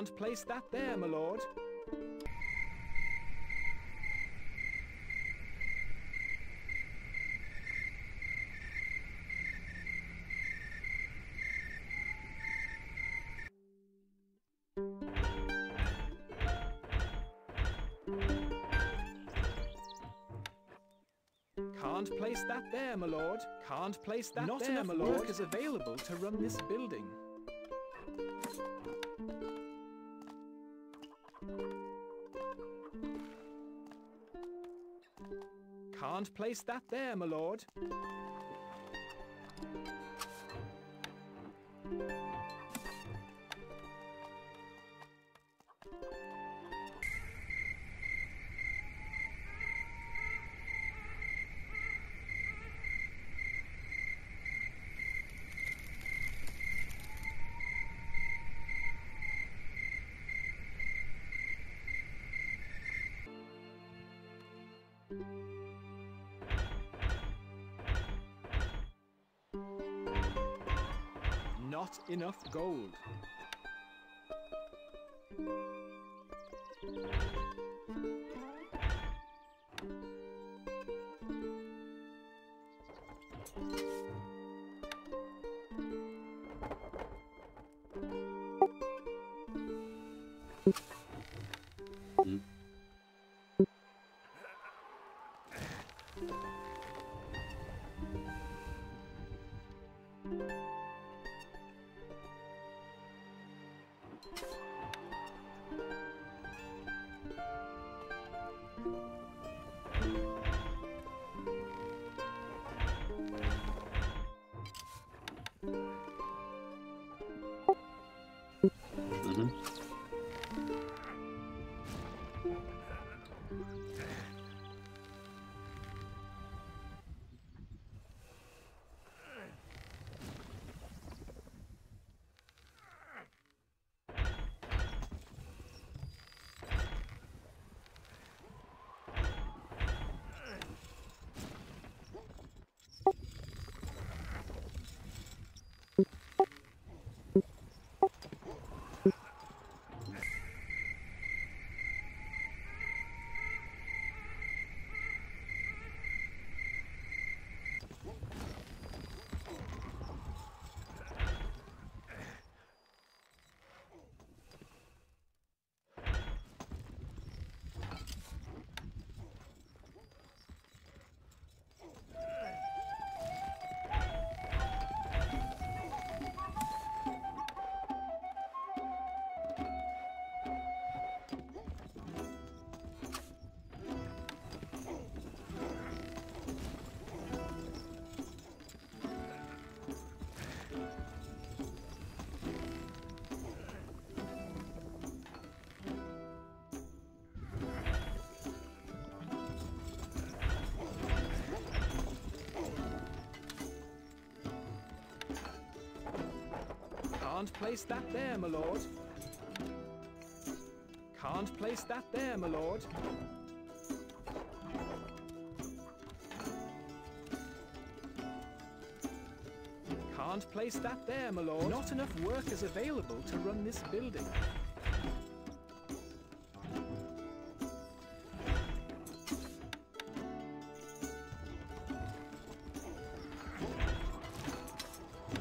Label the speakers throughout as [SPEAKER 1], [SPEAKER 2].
[SPEAKER 1] Can't place that there, my lord. Can't place that there, my lord. Can't place that
[SPEAKER 2] Not
[SPEAKER 1] there, my lord.
[SPEAKER 2] Not enough workers available to run this building.
[SPEAKER 1] Can't place that there, my lord. Not enough gold. Can't place that there, my lord. Can't place that there, my lord. Can't place that there, my lord.
[SPEAKER 2] Not enough workers available to run this building.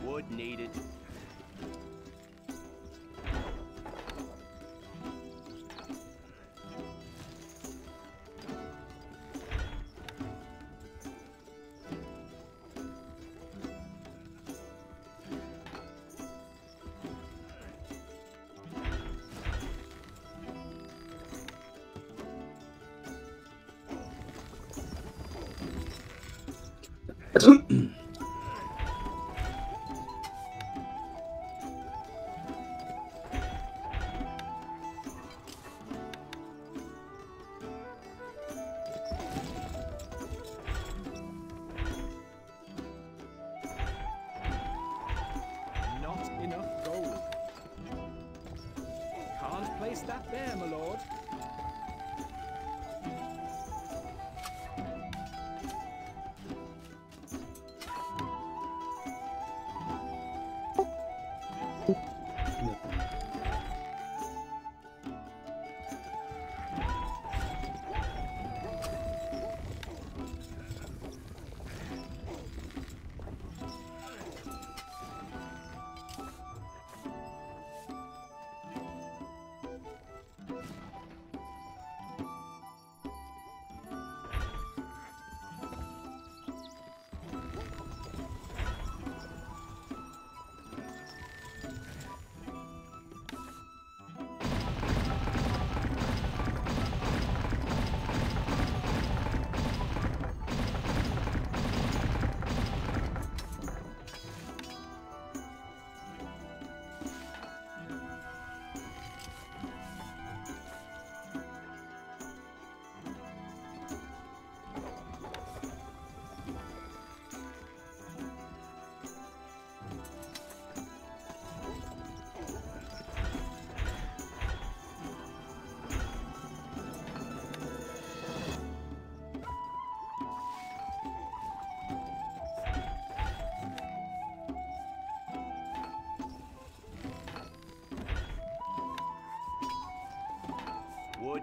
[SPEAKER 3] Wood needed.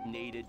[SPEAKER 4] Needed.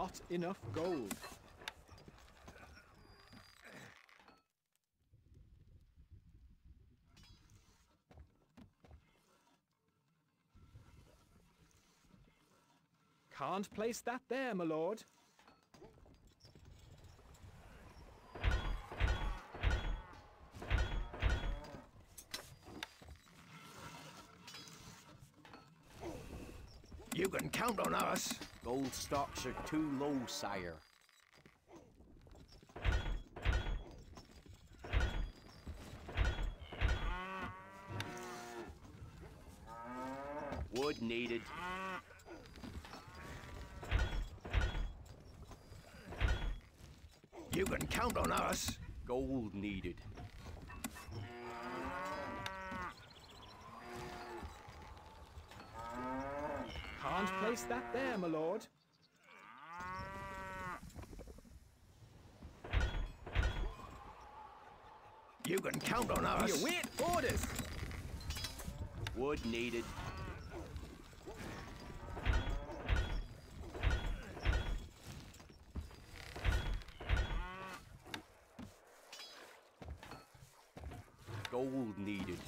[SPEAKER 1] Not enough gold. Can't place that there, my lord.
[SPEAKER 4] You can count on us. Gold stocks are too low, sire. Wood needed. You can count on us. Gold needed.
[SPEAKER 1] Can't place that there, my lord.
[SPEAKER 4] You can count on
[SPEAKER 1] We
[SPEAKER 4] us.
[SPEAKER 1] await orders.
[SPEAKER 4] Wood needed. Gold needed.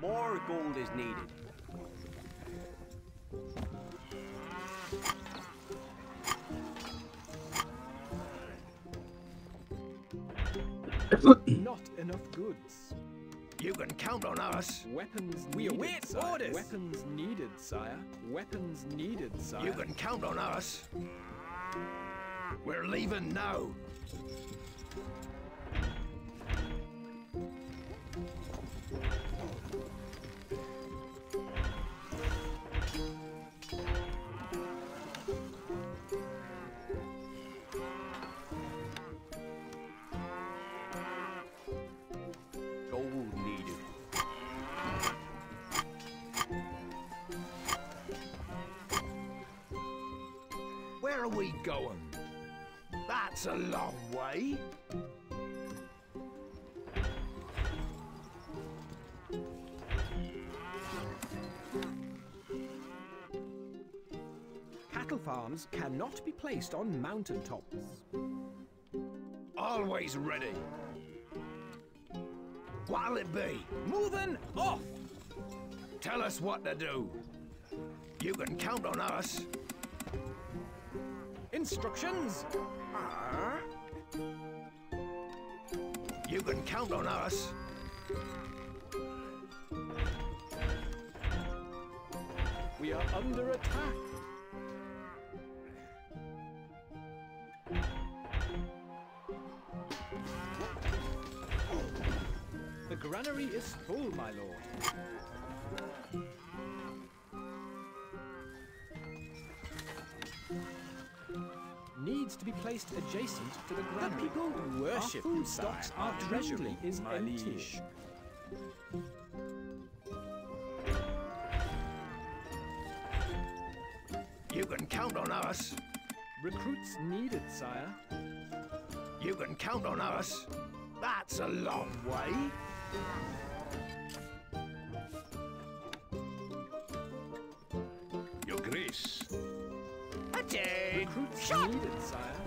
[SPEAKER 4] More gold is needed.
[SPEAKER 1] Not enough goods.
[SPEAKER 4] You can count on us.
[SPEAKER 1] Weapons
[SPEAKER 3] We
[SPEAKER 1] needed,
[SPEAKER 3] await
[SPEAKER 1] sire.
[SPEAKER 3] orders.
[SPEAKER 1] Weapons needed, sire. Weapons needed, sire.
[SPEAKER 4] You can count on us. We're leaving now.
[SPEAKER 1] Farms cannot be placed on mountain tops.
[SPEAKER 4] Always ready. What'll it be?
[SPEAKER 1] Moving off!
[SPEAKER 4] Tell us what to do. You can count on us.
[SPEAKER 1] Instructions!
[SPEAKER 4] You can count on us.
[SPEAKER 1] We are under attack. Granary is full, my lord. Needs to be placed adjacent to the granary.
[SPEAKER 3] The people worship
[SPEAKER 1] Our food stocks,
[SPEAKER 3] are
[SPEAKER 1] our
[SPEAKER 3] Our
[SPEAKER 1] treasury
[SPEAKER 3] treasury,
[SPEAKER 1] is
[SPEAKER 3] my
[SPEAKER 1] empty.
[SPEAKER 3] liege.
[SPEAKER 4] You can count on us.
[SPEAKER 1] Recruits needed, sire.
[SPEAKER 4] You can count on us. That's a long way. Your grace. Attain!
[SPEAKER 1] Recruits needed, sire.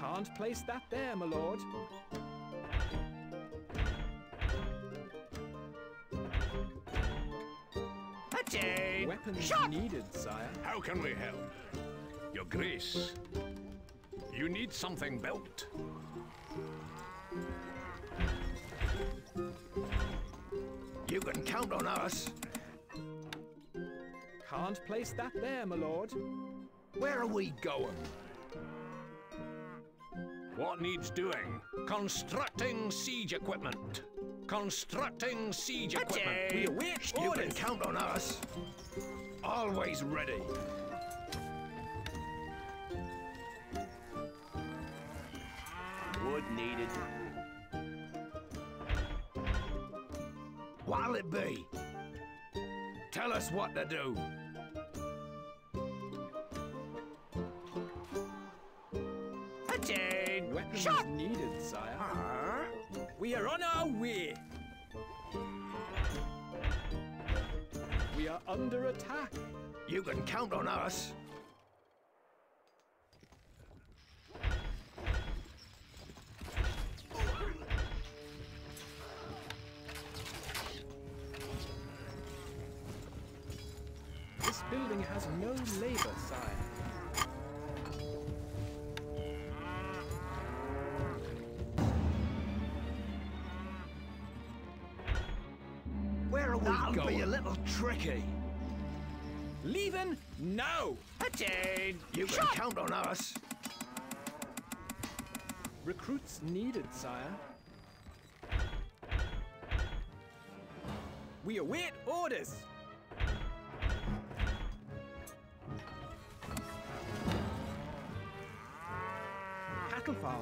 [SPEAKER 1] Can't place that there, my lord.
[SPEAKER 4] Attain!
[SPEAKER 1] Weapons
[SPEAKER 4] Shot.
[SPEAKER 1] needed, sire.
[SPEAKER 5] How can we help? Your grace. You need something built.
[SPEAKER 4] Count on us.
[SPEAKER 1] Can't place that there, my lord.
[SPEAKER 4] Where are we going?
[SPEAKER 5] What needs doing? Constructing siege equipment. Constructing siege equipment.
[SPEAKER 4] We await You can count on us. Always ready. It be? Tell us what to do.
[SPEAKER 3] Attain!
[SPEAKER 1] Weapons
[SPEAKER 3] Shot!
[SPEAKER 1] needed, sire.
[SPEAKER 3] We are on our way.
[SPEAKER 1] We are under attack.
[SPEAKER 4] You can count on us.
[SPEAKER 1] Has no labor, sire.
[SPEAKER 4] Where are we
[SPEAKER 3] That'll
[SPEAKER 4] going?
[SPEAKER 3] be a
[SPEAKER 4] little tricky.
[SPEAKER 3] Leaving now. Attain!
[SPEAKER 4] You can count on us.
[SPEAKER 1] Recruits needed, sire.
[SPEAKER 3] We await orders.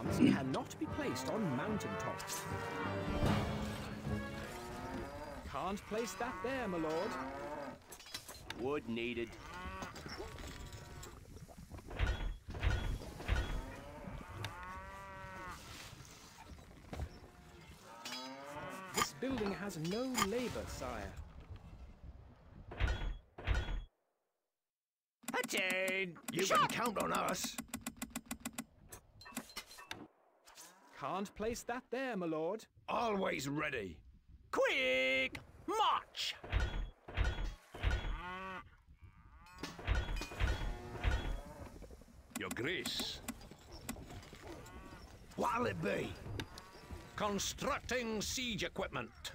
[SPEAKER 1] Cattle farms cannot be placed on mountaintops. Can't place that there, my lord.
[SPEAKER 3] Wood needed.
[SPEAKER 1] This building has no labor, sire.
[SPEAKER 3] Attain!
[SPEAKER 4] You
[SPEAKER 3] Shot!
[SPEAKER 4] can count on us.
[SPEAKER 1] Can't place that there, my lord.
[SPEAKER 4] Always ready.
[SPEAKER 3] Quick! March!
[SPEAKER 5] Your Grace,
[SPEAKER 4] What'll it be?
[SPEAKER 5] constructing siege equipment.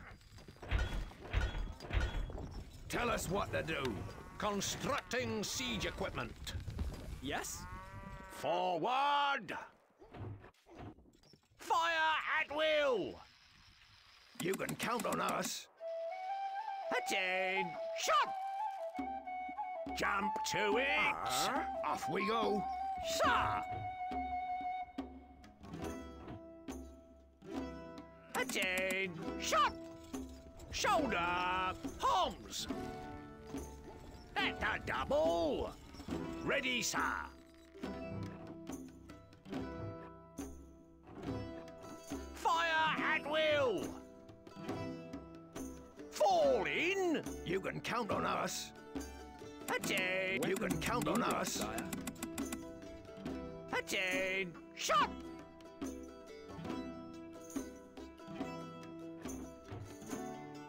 [SPEAKER 4] Tell us what to do.
[SPEAKER 5] Constructing siege equipment.
[SPEAKER 1] Yes?
[SPEAKER 5] Forward!
[SPEAKER 3] Fire at will!
[SPEAKER 4] You can count on us.
[SPEAKER 3] Attain! Shot!
[SPEAKER 5] Jump to it!
[SPEAKER 4] Huh? Off we go.
[SPEAKER 3] Sir! Attain! Shot!
[SPEAKER 5] Shoulder! Homs! At the double! Ready, sir!
[SPEAKER 4] You can count on us.
[SPEAKER 3] Attain!
[SPEAKER 4] You can count on us.
[SPEAKER 3] Attain! Shot!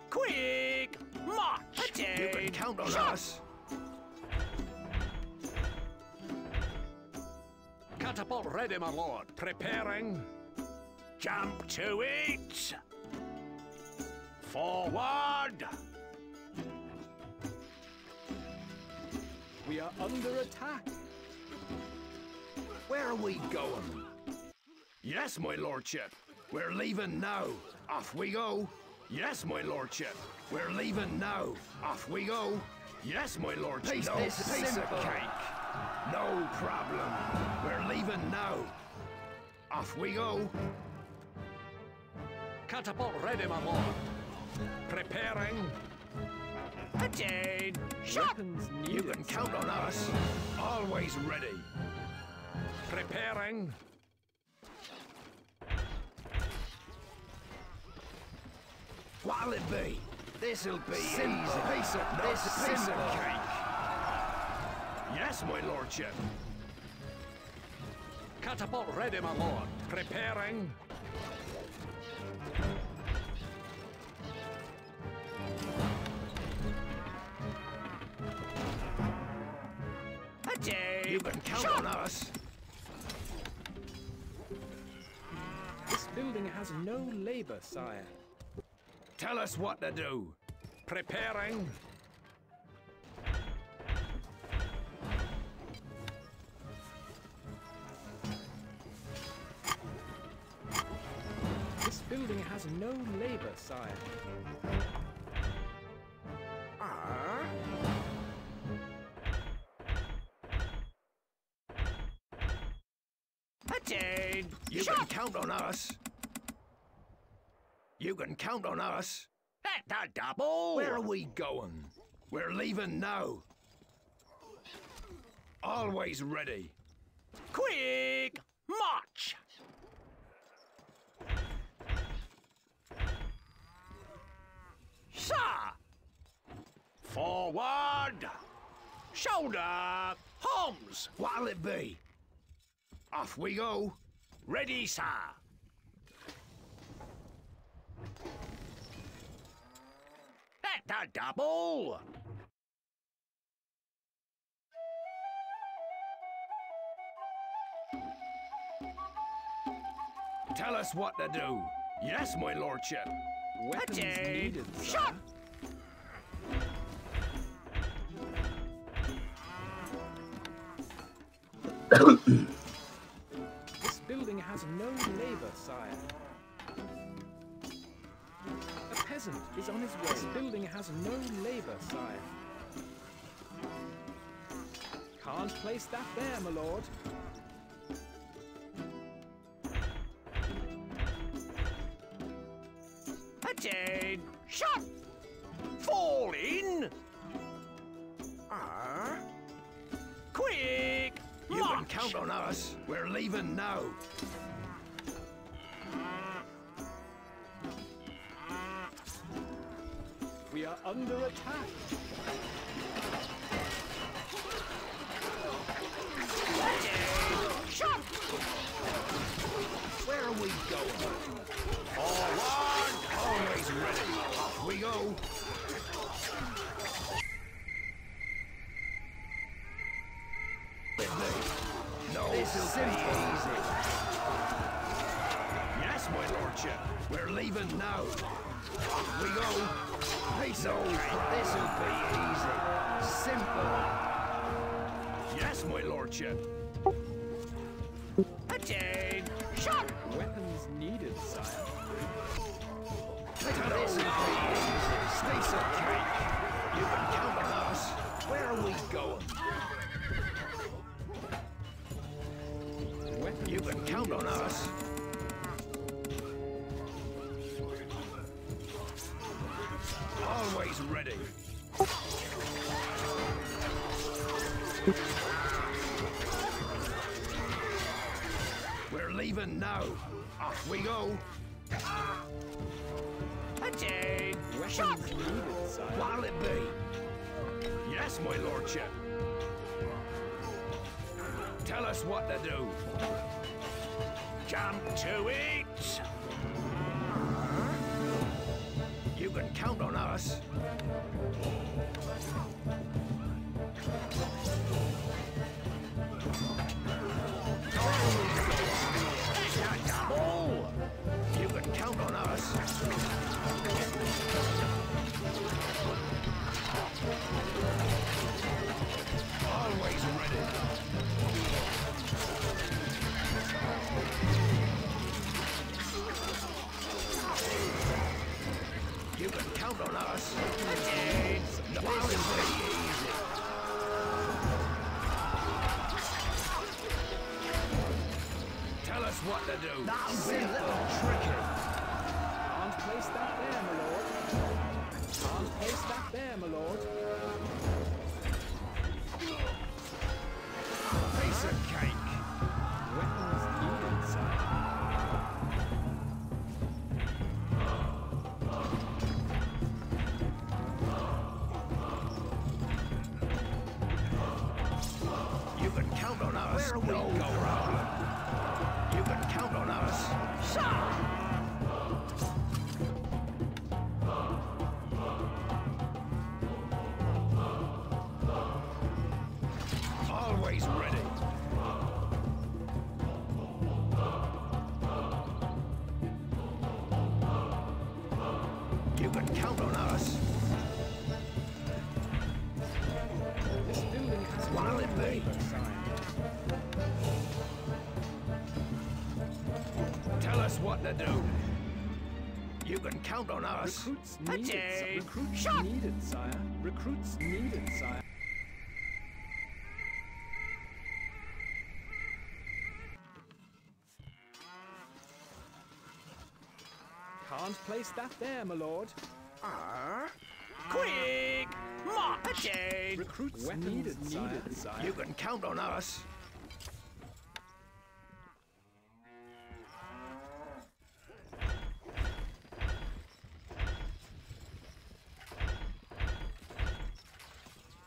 [SPEAKER 3] Quick! March! Attain!
[SPEAKER 4] You can count on
[SPEAKER 3] Shot!
[SPEAKER 4] us.
[SPEAKER 5] Catapult ready, my lord. Preparing. Jump to it! Forward!
[SPEAKER 1] We are under attack.
[SPEAKER 4] Where are we going? Yes, my lordship. We're leaving now. Off we go. Yes, my lordship. We're leaving now. Off we go. Yes, my lordship.
[SPEAKER 3] Piece-
[SPEAKER 4] no
[SPEAKER 3] piece of
[SPEAKER 4] piece of cake. No problem. We're leaving now. Off we go.
[SPEAKER 5] Catapult ready, my lord. Preparing.
[SPEAKER 3] Attain! Shot!
[SPEAKER 4] You can count on us. Always ready.
[SPEAKER 5] Preparing.
[SPEAKER 4] What'll it be? This'll be
[SPEAKER 3] Simple.
[SPEAKER 4] easy. Piece of,
[SPEAKER 3] No,
[SPEAKER 4] this piece
[SPEAKER 3] simple.
[SPEAKER 4] of cake. Yes, my lordship.
[SPEAKER 5] Catapult ready, my lord. Preparing.
[SPEAKER 4] You can count on us.
[SPEAKER 1] This building has no labor, sire.
[SPEAKER 4] Tell us what to do.
[SPEAKER 5] Preparing.
[SPEAKER 1] This building has no labor, sire.
[SPEAKER 4] Count on us. You can count on us.
[SPEAKER 6] At the double.
[SPEAKER 4] Where are we going? We're leaving now. Always ready.
[SPEAKER 6] Quick march. Sir.
[SPEAKER 5] Forward.
[SPEAKER 6] Shoulder.
[SPEAKER 5] Homs.
[SPEAKER 4] What'll it be? Off we go.
[SPEAKER 5] Ready, sir.
[SPEAKER 6] At the double.
[SPEAKER 4] Tell us what to do. Yes, my lordship.
[SPEAKER 1] Weapons
[SPEAKER 6] Attain.
[SPEAKER 1] needed,
[SPEAKER 6] Shot.
[SPEAKER 1] A peasant is on his way. This building has no labor, sire. Can't place that there, my lord.
[SPEAKER 4] No, easy. Yes, my lordship. We're leaving now. Off we go. Piece of This'll be easy. Simple. Yes, my lordship.
[SPEAKER 6] Attain. Shot.
[SPEAKER 1] Weapons needed, sire.
[SPEAKER 4] This'll be easy. Piece of cake. You can count on us. Where are we going? Leaving now. Off we go.
[SPEAKER 6] Attain. Shot.
[SPEAKER 4] What'll it be? Yes, my lordship. Tell us what to do.
[SPEAKER 5] Jump to it.
[SPEAKER 4] You can count on us. Tell us what to do. Simple, tricky.
[SPEAKER 1] Can't place that there, my lord. Can't place that there, my lord.
[SPEAKER 4] Piece of cake.
[SPEAKER 1] Weapons needed, sire.
[SPEAKER 4] Us what to do. You can count on us.
[SPEAKER 1] Recruits needed, si-
[SPEAKER 6] Attain.
[SPEAKER 1] recruits
[SPEAKER 6] Shot.
[SPEAKER 1] needed, sire. Recruits needed, sire. Can't place that there, my lord. Ah?
[SPEAKER 6] Quick! Marching!
[SPEAKER 1] Recruits
[SPEAKER 3] Weapons
[SPEAKER 1] needed,
[SPEAKER 3] needed,
[SPEAKER 1] sire.
[SPEAKER 3] sire.
[SPEAKER 4] You can count on us.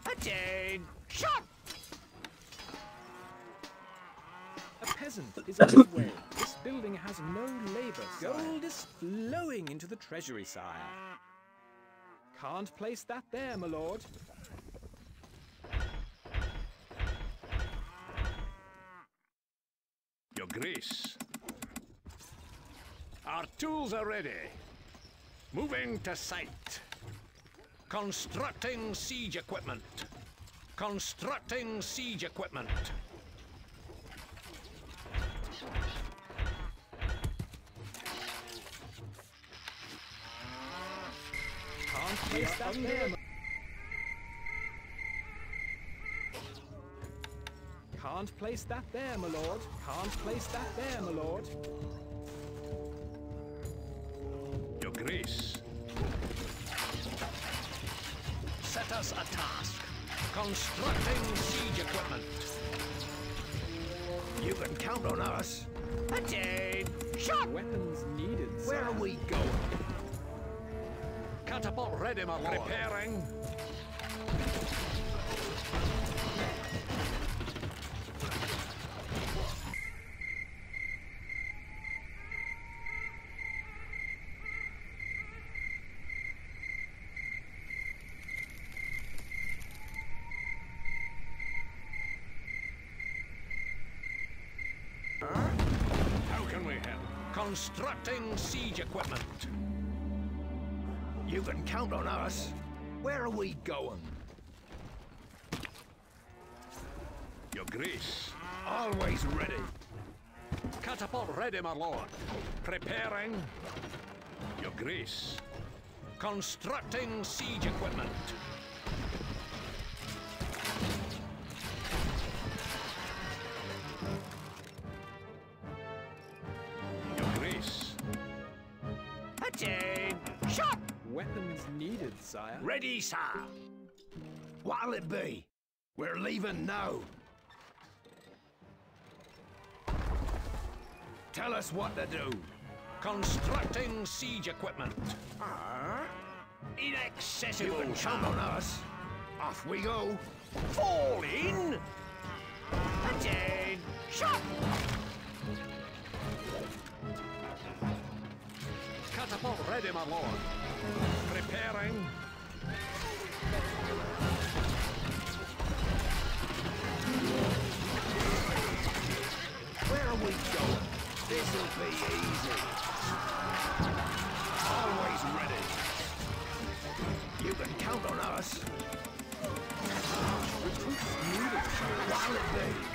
[SPEAKER 6] Attain! Shot!
[SPEAKER 1] A peasant is on his way. This building has no labor, sire.
[SPEAKER 3] Gold is flowing into the treasury, sire.
[SPEAKER 1] Can't place that there, my lord.
[SPEAKER 5] Your Grace. Our tools are ready. Moving to site. Constructing siege equipment. Constructing siege equipment.
[SPEAKER 1] Can't place that there, my Can't place that there, my lord. Can't place that there, my lord.
[SPEAKER 5] Your Grace. Set us a task. Constructing siege equipment.
[SPEAKER 4] You can count on us.
[SPEAKER 6] A day. Shot!
[SPEAKER 1] Weapons needed,
[SPEAKER 4] Where
[SPEAKER 1] sire.
[SPEAKER 4] are we going?
[SPEAKER 5] Catapult ready, my lord. Preparing. How can we help? Constructing siege equipment.
[SPEAKER 4] You can count on us. Where are we going?
[SPEAKER 5] Your Grace.
[SPEAKER 4] Always ready.
[SPEAKER 5] Catapult ready, my lord. Preparing. Your Grace. Constructing siege equipment.
[SPEAKER 4] Sir. What'll it be? We're leaving now. Tell us what to do.
[SPEAKER 5] Constructing siege equipment.
[SPEAKER 4] You
[SPEAKER 6] Inaccessible,
[SPEAKER 4] can count on us. Off we go.
[SPEAKER 6] Fall in! Attain! Shot!
[SPEAKER 5] Catapult ready, my lord. Preparing.
[SPEAKER 4] Where are we going? This'll be easy. Always ready. You can count on us.
[SPEAKER 1] Recruits needed.
[SPEAKER 4] What'll?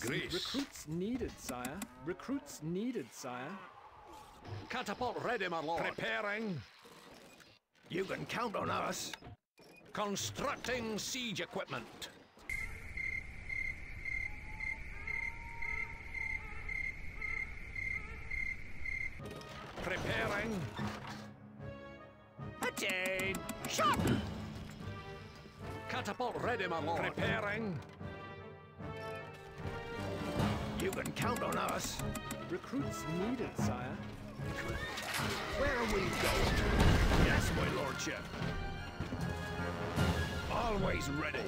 [SPEAKER 5] Grace.
[SPEAKER 1] recruits needed, sire. Recruits needed, sire.
[SPEAKER 5] Catapult ready, my lord. Preparing.
[SPEAKER 4] You can count on us.
[SPEAKER 5] Constructing siege equipment. Preparing.
[SPEAKER 6] Attain! Shot!
[SPEAKER 5] Catapult ready, my lord. Preparing.
[SPEAKER 4] Can count on us.
[SPEAKER 1] Recruits needed, sire.
[SPEAKER 4] Where are we going? Yes, my lordship. Always ready.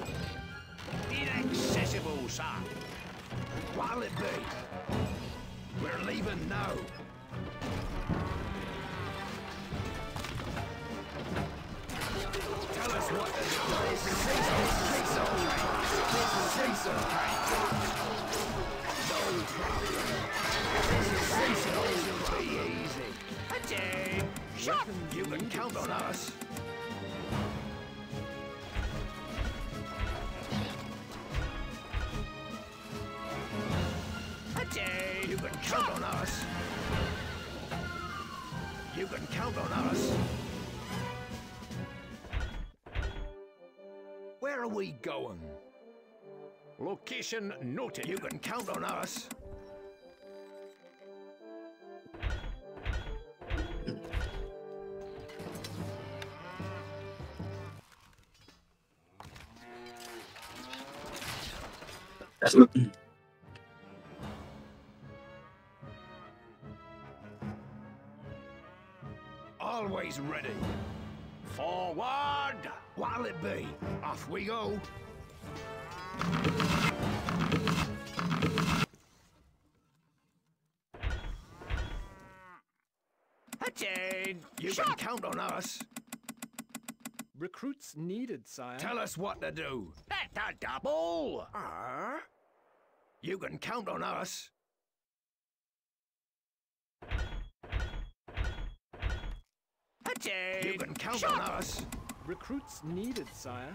[SPEAKER 6] Inaccessible, sir.
[SPEAKER 4] What'll it be? We're leaving now. Tell us what to do.
[SPEAKER 6] Attain!
[SPEAKER 4] Where are we going?
[SPEAKER 5] Location noted.
[SPEAKER 4] You can count on us. Always ready.
[SPEAKER 5] Forward!
[SPEAKER 4] What'll it be? Off we go.
[SPEAKER 6] Attain!
[SPEAKER 4] You
[SPEAKER 6] Shot!
[SPEAKER 4] can count on us.
[SPEAKER 1] Recruits needed, sire.
[SPEAKER 4] Tell us what to do.
[SPEAKER 6] That's a double!
[SPEAKER 4] Ah? You can count on us.
[SPEAKER 6] Attain!
[SPEAKER 4] You can count
[SPEAKER 6] Shot!
[SPEAKER 4] on us.
[SPEAKER 1] Recruits needed, sire.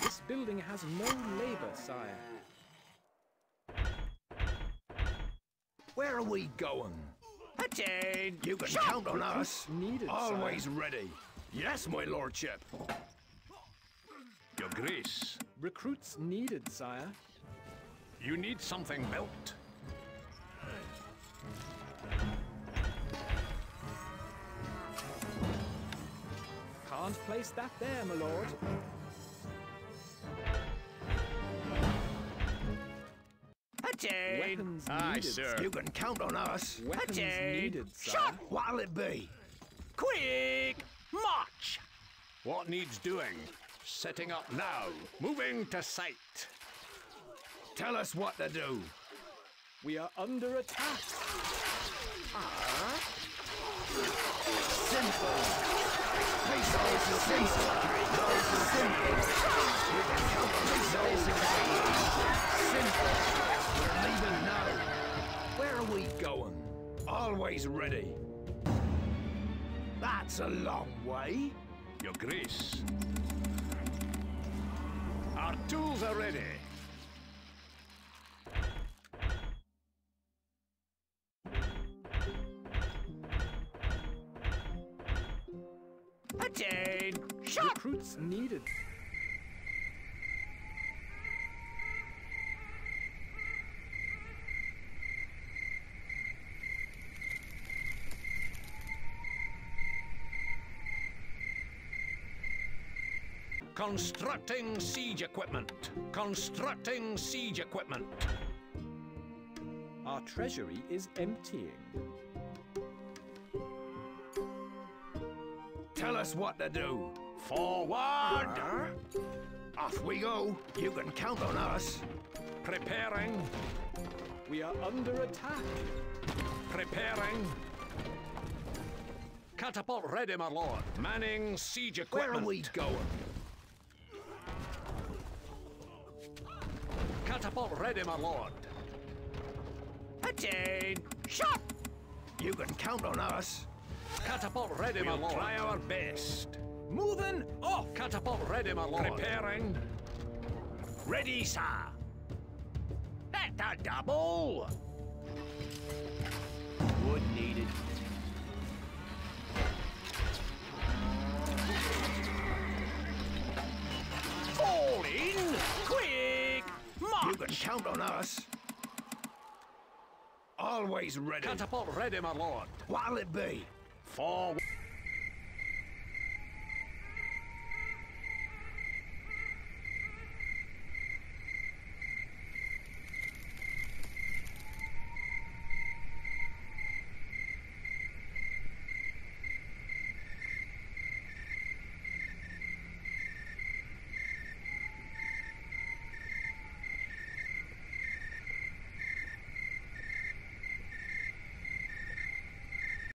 [SPEAKER 1] This building has no labor, sire.
[SPEAKER 4] Where are we going?
[SPEAKER 6] Attain!
[SPEAKER 4] You can
[SPEAKER 6] Shot!
[SPEAKER 4] count on us.
[SPEAKER 1] needed,
[SPEAKER 4] Always
[SPEAKER 1] sire.
[SPEAKER 4] ready. Yes, my lordship.
[SPEAKER 5] Your Grace,
[SPEAKER 1] Recruits needed, sire.
[SPEAKER 5] you need something built.
[SPEAKER 1] Can't place that there, my lord. Weapons
[SPEAKER 5] Aye,
[SPEAKER 1] needed,
[SPEAKER 5] sir.
[SPEAKER 4] You can count on us.
[SPEAKER 1] Weapons
[SPEAKER 6] Attain!
[SPEAKER 1] needed, sire.
[SPEAKER 6] Shot!
[SPEAKER 4] What'll it be?
[SPEAKER 6] Quick! March!
[SPEAKER 5] What needs doing? Setting up now. Moving to site.
[SPEAKER 4] Tell us what to do.
[SPEAKER 1] We are under attack.
[SPEAKER 4] Simple. Pesos is simple. Where are we going? Always ready. That's a long way.
[SPEAKER 5] Your Grace. Our tools are ready.
[SPEAKER 6] Attain! Shot!
[SPEAKER 1] Recruits needed.
[SPEAKER 5] Constructing siege equipment. Constructing siege equipment.
[SPEAKER 1] Our treasury is emptying.
[SPEAKER 4] Us what to do.
[SPEAKER 5] Forward!
[SPEAKER 4] Off we go. You can count on us.
[SPEAKER 5] Preparing.
[SPEAKER 1] We are under attack.
[SPEAKER 5] Preparing. Catapult ready, my lord. Manning siege equipment.
[SPEAKER 4] Where are we going?
[SPEAKER 5] Catapult ready, my lord.
[SPEAKER 6] Attain! Shot!
[SPEAKER 4] You can count on us.
[SPEAKER 5] Catapult ready, my
[SPEAKER 4] We'll
[SPEAKER 5] lord.
[SPEAKER 4] try our best.
[SPEAKER 5] Moving off. Catapult ready, my lord. Preparing.
[SPEAKER 6] Ready, sir! That's a double!
[SPEAKER 4] Wood needed.
[SPEAKER 6] Fall in! Quick!
[SPEAKER 4] You can count on us. Always ready.
[SPEAKER 5] Catapult ready, my lord.
[SPEAKER 4] What'll it be?
[SPEAKER 5] Forward.